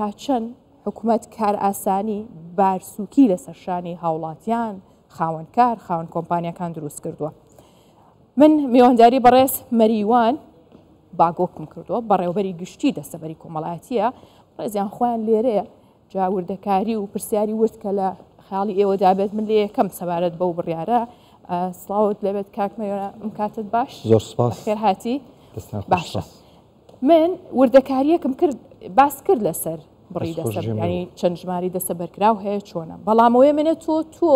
تا چەند حکومەت کارئاسانی بارسوکی لەسەر شانی هاوڵاتیان، خاوەن کار، خاوەن کۆمپانیاکان دروست کردووە؟ من میوانداری بەڕێز مەریوان باگۆکم کردووە بەڕێوبەری گشتی دەستەبەری کۆمەڵایەتیە ڕێزیان خۆیان لێرەیە جاوردەکاری و پرسیاری ورد کە لە خیاڵی ئێوەدا بێت من لێ یەکەم سەبارەت بەو بڕیارە سڵاوت لەبێت کاکمەوە ئەم کاتت باش زۆر سپاس خێرهاتی باشە. من وردەکاریەکم کرد باس کرد لەسەر بڕی دەسەرنی چەند ژماری دەسە بەرکراو هەیە چۆنە بەڵامەوەی منە تۆ تۆ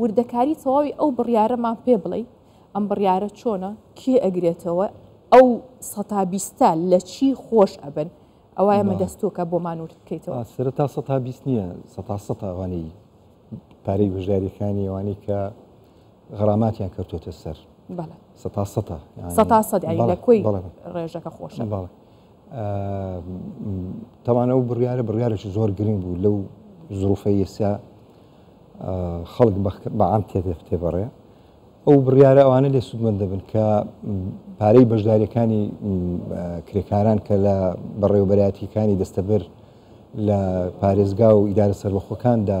وردەکاری تەواوی ئەو بڕیارەمان پێ بڵێ ئەم بڕیارە چۆنە کێ ئەگرێتەوە ئەو سەتا بیستە لە چی خۆش ئەبن ئەوە ئەمە دەستۆکە بۆ مانور بکەیتەوە سرە تا سەتا بیست نییە سەتا سەتاوانەی پارەی بژاریەکانی ئەوانەی کە غەراماتیان کەوتۆتە سەر سەتا سەتا سەتا سەد لە کۆی ڕێژەکە خۆشە باڵێ تەوانە و بڕیارە بڕیارێکی زۆر گرنگ بوو لەو زروفە یسیا خەڵک بەعام تێ تێبڕێ ئەو بڕیارە ئەوانە لێ سوودمەند دەبن کە پارەی بەشداریەکانی کرێکاران کە لە بەڕێوبەراتیەکانی دەستەبەر لە پارێزگا و ئیدارە سەربەخۆکاندا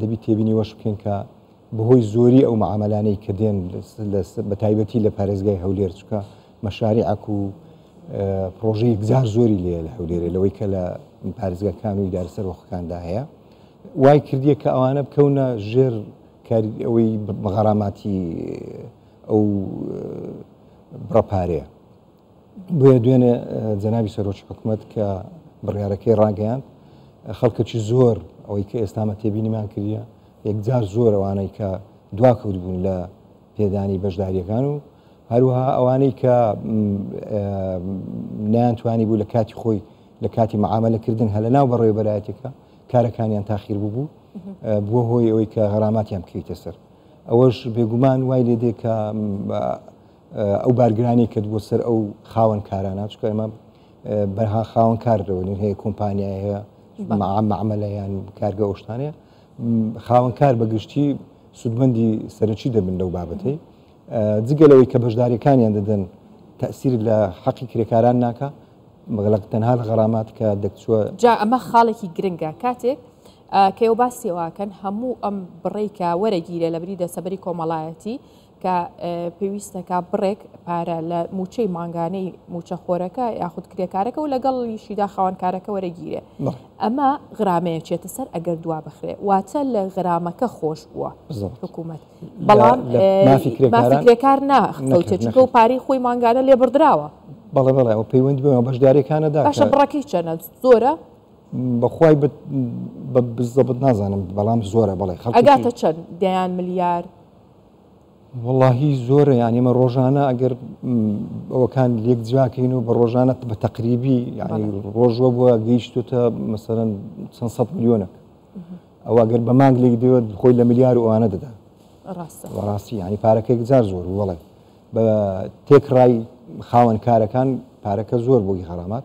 دەبی تێبینی وەش بکەین کە بەهۆی زۆری ئەو معاملانەی کە دێن بە تایبەتی لە پارێزگای هەولێر چکە مەشاریعک و پرۆژی یەکجار زۆری لێ لە هەولێرە لەوەی کە لە پارێزگاکان و دارسەر وەخەکاندا هەیە وای کردیە کە ئەوانە بکەونە ژێر ئەوەی بەغەراماتی ئەو بڕە پارەیە بۆیە دوێنێ جەنابی سەرۆکی حکومەت کە بڕیارەکەی ڕاگەیاند خەڵکەکی زۆر ئەوەی کە ئێستامە تێبینیمان کردە یەکجار زۆر ئەوانەی کە دواکەوت بوون لە پێدانی بەشداریەکان و هەروها ئەوانەی کە نیانتوانی بوو لە کاتی خۆی لە کاتی معاملەکردن هە لە ناو بەڕێوبەرایەتەکە کارەکانیان تاخیر ببوو بووە هۆی ئەوەی کە غەراماتیان بکەیتە سەر ئەوەش بێگومان وای لێ دێ کە ئەو بارگرانی کرد بۆ سەر ئەو خاوەن کارانە چکە ئەمە بەها خاوەن کار لەوەێن هەیە کۆمپانیای هەیە معمەلەیان کارگە ئۆشتانەیە خاوەن کار بەگشتی سوودمەندی سەرەکی دەبن لەو بابەتەی جگە لەوەی کە بەشداریەکانیان دەدەن تەسیر لە حەقی کرێکاران ناکە مەغلق تەنها لە غەرامات کە دەکچوە جا ئەمە خاڵێکی گرنگە کاتێک کەو باسیواکەن هەموو ئەم بڕێکە وەرەگیرە لە بری دەسەبری کۆمەڵایەتی کە پێویستە کا بڕێک پارە لە موچەی مانگانەی موچەخۆرەکە یاخود کرێکارەکە و لەگەڵ لیشیدا خاوەنکارەکە وەرەگیرێ ئەمە غرامەیە چێتە سەر ئەگەر دوا بخرێ واتە لە غرامەکە خۆش بووە حکوومەت بەڵام کرێکار ناخوتێ چکە و پارەی خۆی مانگانە لێبڕدراوە بەڵێ بەڵێ و پەیوەند بە بەشدارەکانەدا باشە بڕەکەی چەنە زۆرە بەخوای بە بزەبت نازانم بەڵام زۆرە بەڵێ خەڵگاتە چەند دەیان ملیار وەڵاهی زۆرە یان ئمە ڕۆژانە ئەگەر ئەوەکان لێک جیاکەین و بە ڕۆژانە بە تەقریبی یعنی ڕۆژوە بووە گەیشتوتە مەسەرەن چەند سە میلیۆنێک ئەوە گەر بە مانگ لێک دەوێت خۆی لە ملیار ئەوانە دەدا ڕاستی ینی پارەکەێک زار زۆر وڵێ بە تێکڕای خاوەن کارەکان پارەکە زۆر بۆی غەرامات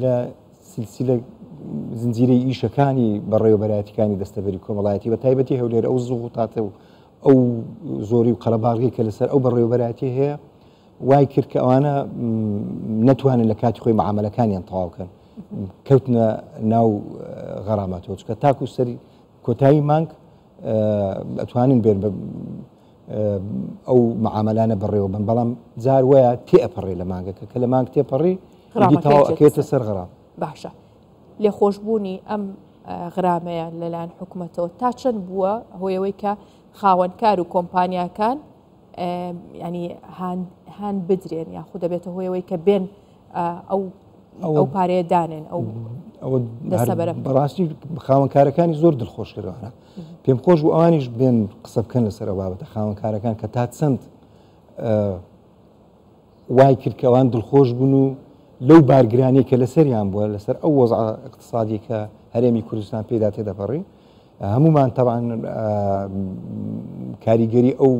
لە سیلسیلە زنجیرەی ئیشەکانی بەڕێوەبەرایەتیکانی دەستەبەری کۆمەڵایەتی بە تایبەتی هەولێر ئەو زوغوتاتە و ئەو زۆری و قەرەباڵغی کە لەسەر ئەو بەڕێوەبەرایەتی هەیە وای کرد کە ئەوانە نەتوانن لە کاتی خۆی معاملەکانیان تەواوکەن کەوتنە ناو غەراماتەوە چکە تاکو سەری کۆتایی مانگ ئەتوانن بێن بە ئەو معامەلانە بەڕێوە بن بەڵام جار وایە تێئەپەڕێ لە مانگەکە کە لە مانگ تێپەڕی ئیدی تەواو غرامەکەی ئەکەوێتە جێت سەر غرام باشە لێخۆشبوونی ئەم اه، غرامەیە لەلایەن حکومەتەوە تا چەند بووە هۆی ئەوەی کە خاوەنکار و کۆمپانیاکان یانی هان بدرێن یاخود دەبێتە هۆی ئەوەی کە بێن ئەو ئەو پارەیە دانێن ئەو بەڕاستی خاوەنکارەکانی زۆر دڵخۆشکردوانە پێم خۆش و ئەوانیش بێن قسە بکەن لەسەر بابەتە خاوەنکارەکان کە تا چەند وای کرد کەوان دڵخۆش بوون و لەو بارگرانی کە لەسەریان بووە لەسەر ئەو وەز اقتصادی کە هەرێمی کوردستان پێدا تێدەپەڕی هەموومان تەبعەن کاریگەری ئەو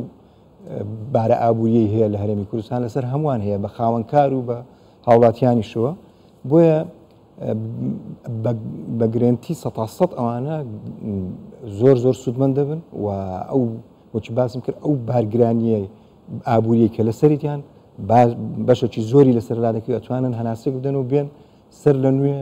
بارە ئابووریەی هەیە لە هەرێمی کوردستان لەسەر هەمووان هەیە بە خاوەنکار و بە هاوڵاتیانیشەوە بۆیە بە گرنتی سە سەد ئەوانە زۆر زۆر سوودمەند دەبن و ئەو وەچی باسم کرد ئەو بارگرانیە ئابووری کە لەسەریان بەشێکی زۆری لەسەرلا دەکەوێت توانن هەناسێک بدەن و بێن سەر لە نوێ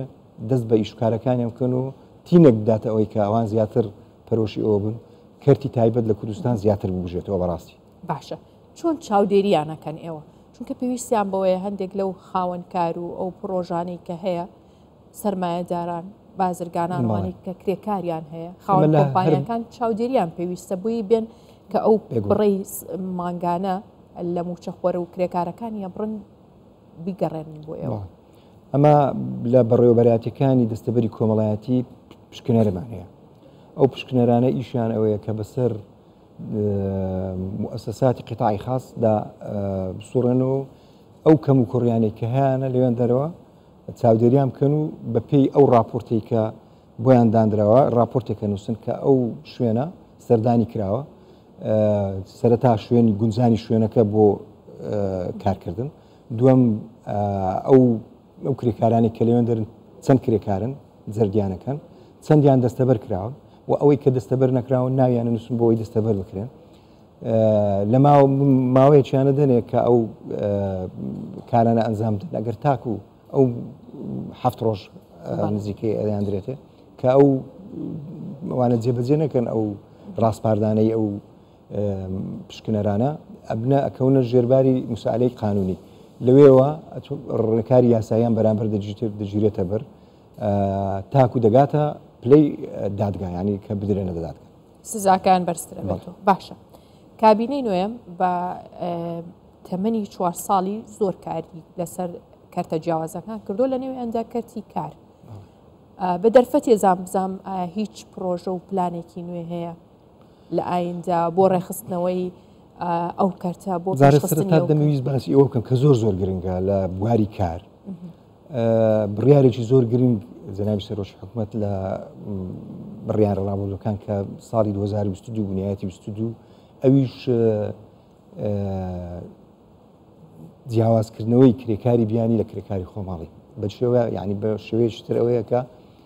دەست بە ئیشوکارەکانیان بکەن و تینێک بداتە ئەوەی کە ئەوان زیاتر پەرۆشی ئەوە بوون کەرتی تایبەت لە کوردستان زیاتر ببژێتەوە بەڕاستی باشە چۆن چاودێریانەکەن ئێوە چونکە پێویستیان بەوەیە هەندێک لەو خاوەنکار و ئەو پرۆژانەی کە هەیە سرمایهداران بازرگانانوانی کە کرێکاریان هەیە خاوەنپایەکان چاودێریان پێویستە بووی بێن کە ئەو بڕی مانگانە لە موچەخۆرە و کرێکارەکان یە بڕن بیگەڕێن بۆ ئێوە ئەمە لە بەڕێوەبەرایەتیەکانی دەستەبەری کۆمەڵایەتی پشکنەرمان هەیە ئەو پشکنەرانە ئیشیان ئەوەیە کە بەسەر مؤسساتی قطعی خاصدا سوڕێن و ئەو کەم و کوڕیانێک کە هەیەە لەوێن دەرەوە چاودێریان بکەن و بە پێی ئەو راپۆرتی کە بۆیان دانراوە راپۆرتێکە نووسن کە ئەو شوێنە سەردانی کراوە سەرەتا شوێنی گونجانی شوێنەکە بۆ کارکردن دووەم، ئەو ئەو کرێکارانەی کە لەوێن دەرن چەند کرێکارن جەرگیانەکەن چەندیان دەستەبەر کراون و ئەوەی کە دەستەبەر نەکراون ناویانە نووسن بۆی دەستەبەر بکرێن لە ماوەیەکیانە دەنێ کە ئەو کارانە ئەنجام دەن ئەگەر تاکو ئەو هەفت ڕۆژ نزیکەی ئەدەیان درێتێ کە ئەو وانە جێبەجێ نەکەن ئەو ڕاستپاردانەی ئەو پشکنەرانە ئەبنە ئەکەونە ژێرباری مسالەی قانونی لەوێوە ڕێکاری یاساییان بەرامبەر دەگیرێتەبەر تاکو دەگاتە پلەی دادگایانی کە بدرێنە دەداتکە سزاکان بەرزترە باشە کابینەی نوێم بە تەمەنی چوار ساڵی زۆر کاری لەسەر کەرتە جیاوازەکان کردو لە نێو ئەندا کەرتی کار بە دەرفەتێ زام بزام هیچ پرۆژە و پلانێکی نوێ هەیە لە ئایندە بۆ ڕێخستنەوەی ئەو کەرتە بۆ جارێ سەرەتا دەمەویست باسی ئەوە بکەم کە زۆر زۆر گرنگە لە بواری کار بڕیارێکی زۆر گرنگ جەناوی سەرۆژی حکوومەت لە بڕیارە ڕابردەکان کە ساڵی 2022 بنیایەتی 22 ئەویش جیاوازکردنەوەی کرێکاری بیانی لە کرێکاری خۆماڵی بە شێوە یعنی بە شێوەیەشترەوەیەکە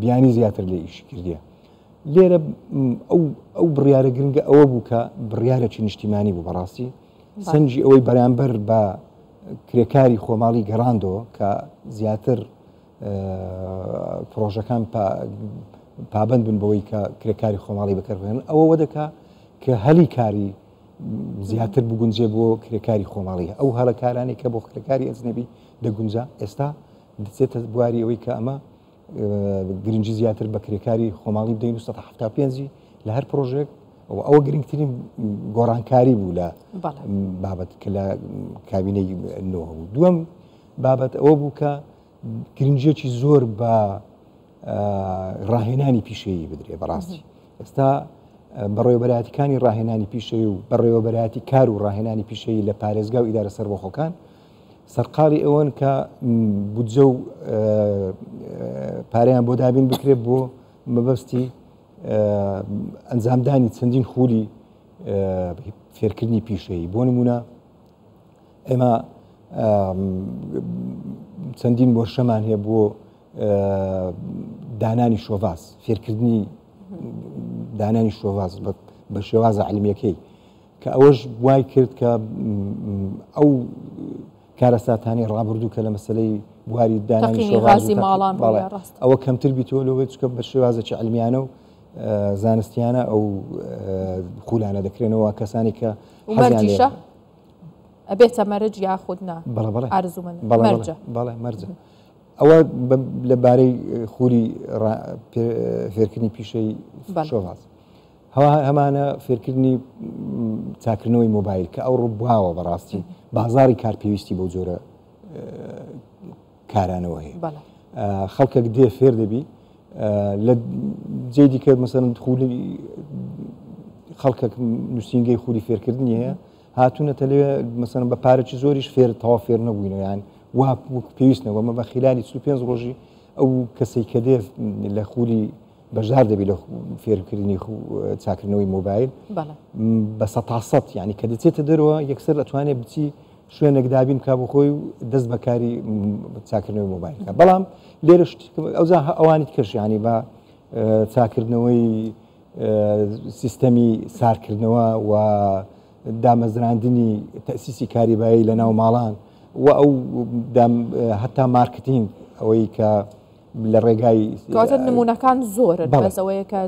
بیانی زیاتر لێ ئیشی کردیە. لێرە ئەو بڕیارە گرنگە ئەوە بوو کە بڕیارەکی نیشتیمانی بوو بەڕاستی سنجی ئەوەی بەرامبەر بە کرێکاری خۆماڵی گەڕاندەوە کە زیاتر پرۆژەکان پابند بن بەوەی کە کرێکاری خۆماڵی بەکەڕێن ئەوە وەدەکە کە هەلی کاری زیاتر بگونجێ بۆ کرێکاری خۆماڵی ئەو هەڵەکارانی کە بۆ کرێکاری ئەزنەبی دەگونجا ئێستا دەچێتە بواری ئەوەی کە ئەمە گرنگی زیاتر بە کرێکاری خۆماڵی بدەین و 1970 لە هەر پرۆژێک ئەوە گرنگترین گۆڕانکاری بوو لە بابەت کە لە کابینەی نۆ دووەم بابەت ئەوە بوو کە گرنجێکی زۆر بە ڕاهێنانی پیشەیی بدرێ بەڕاستی ئێستا بەڕێوەبەراتەکانی ڕاهێنانی پیشەیە و بەڕێوەبەراتی کار و ڕاهێنانی پیشەیی لە پارێزگا و ئیدارە سەربەخۆکان سەرقاڵی ئەوەن کە بودجە و پارەیان بۆ دابین بکرێت بۆ مەبەستی ئەنجامدانی چەندین خولی فێرکردنی پیشەیی بۆ نمونە ئێمە چەندین وەرشەمان هەیە بۆ دانانی شۆڤاز فێرکردنی دانانی شۆڤاز بە شێوازە علیمیەکەی کە ئەوەش وای کرد کە ئەو کارەساتانەی ڕابردوو کە لە مەسلەی بواری دانانی شۆغازی ماڵان باڵێ ئەوە کەمتر بیتەوە لەوەی چکە بە شێوازێکی علمیانە و زانستیانە ئەو خولانە دەکرێنەوە کەسانی کە مەرجیشە ئەبێتە مەرج یاخودنا بەڵە بەڵێ ئارزوو من بەڵێ بەڵێ مەرجە ئەوە لەبارەی خولی فێرکردنی پیشەی شۆغاز هەوەها هەمانە فێرکردنی چاکردنەوەی مۆبایل کە ئەوڕۆ بواوە بەڕاستی بازاری کار پێویستی بەو جۆرە کارانەوە هەیە بەڵێ خەڵکێک دێ فێر دەبی لە جێ دیکە مەسەن خولی خەڵکێک نووسینگەی خولی فێرکردنی هەیە هاتوونەتە لێ مەسەن بە پارەی زۆریش فێر تەوا فێر نەبووینەوەیان وا پێویستنەوە مە بە خیلانی 25 ڕۆژی ئەو کەسەی کە دێ لە خولی بەژدار دەبی لە فێرکردنی چاکردنەوەی مۆبایل بە سە تا سەد یعنی کە دەچێتە دەرەوە یەکسەر ئەتوانێت بچی شوێنێک دابین کا بۆ خۆی و دەست بەکاری چاکردنەوەی مۆبایلکە بەڵام لێرەش ئەوزا ئەوانی کەشیانی بە چاکردنەوەی سیستەمی سارکردنەوە و دامەزراندنی تەسیسی کاریبایی لە ناو ماڵان و ئەو هەتا مارکتین ئەوەی کە لە ڕێگای کاتە نمونونەکان زۆر بەڵەوەیەکە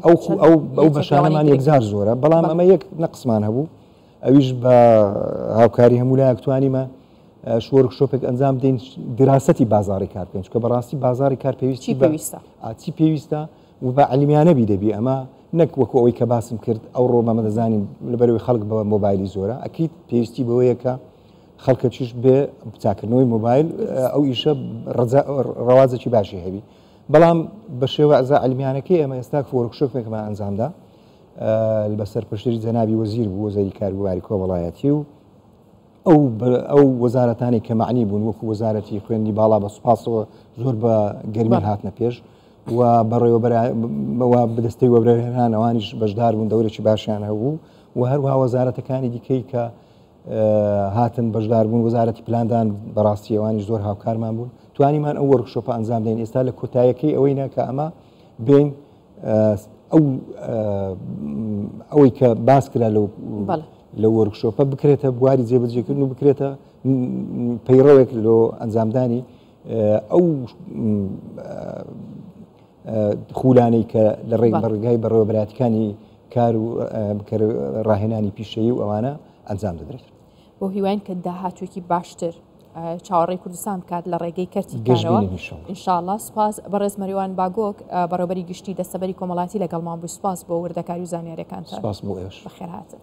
ئەو بەشانەمان یەکجار زۆرە بەڵام ئەمە یەک نەقسمان هەبوو ئەویش بە هاوکاری هەموو لایەک توانیمە شۆرک شۆپێک ئەنجام دەین دراستتی بازاری کار پێنج کە بەڕاستی بازاری کار پێویستی پێویستە ئاچی پێویستە و بە علیمیانەبی دەبی ئەمە نەک وەکو ئەوەی کە باسم کرد ئەو ڕۆمەمە دەزانین لەبەروی خەڵک بە مۆبایلی زۆرە ئەکییت پێویستی بەوەیەکە خەڵکەکیش بێ چاکردنەوەی مۆبایل ئەو ئیشە ڕەوازێکی باشی هەبی بەڵام بە شێوە ئەزا ئەلمیانەکەی ئێمە ئێستا فۆرکشۆفێکمان ئەنجامدا بەسەر پشتری جەنابی وەزیر بوو وەزاری کارگوواری کۆمەڵایەتی و ئەو ئەو وەزارەتانی کە معنی بوون وەکو وەزارەتی خوێندی باڵا بە سوپاسەوە زۆر بە گەرمی هاتنە پێش و بەڕێوەبەرەوە بدەستەی وەبرەێنانەوانیش بەشدار بوون دەورێکی باشیان هەبوو و هەروها وەزارەتەکانی دیکەی کە هاتن بەشدار بوون وەزارەتی پلاندان بەڕاستی ئەوانیش زۆر هاوکارمان بوون توانیمان ئەو وەرکشۆپە ئەنجام دەین ئێستا لە کۆتایەکەی ئەوەی ناکە ئەمە بین ئەو ئەوەی کە باس کرا لەو لە وەرکشۆپە بکرێتە بواری جێبەجێکردن و بکرێتە پەیڕەوێک لۆ ئەنجامدانی ئەو خولانەی کە لە ڕێی بەڕگای بەڕێوەبەراتەکانی کار و ڕاهێنانی پیشەیی و ئەوانە ئەنجام دەدرێت بۆ هیواین کە داهاتوێکی باشتر چاوەڕێی کوردستان بکات لە ڕێگەی کەرتی گەشەوە انشاءله سپاس بەڕێز مەریوان باگۆک بەڕێبەری گشتی دەستەبەری کۆمەڵاتی لەگەڵمان بوو سپاس بۆ وردەکاری و زانیارەکان سپاس بۆ خێرهاتن.